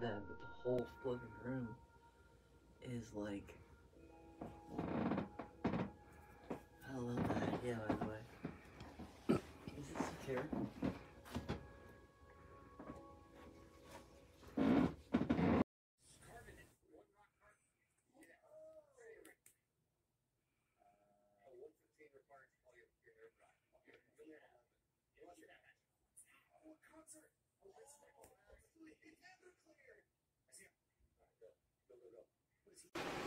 did that, but the whole fucking room is like. I love that idea, by the way. Is it secure? concert. It's ever clear. I see him. All right, go. Go, go, go. What is he?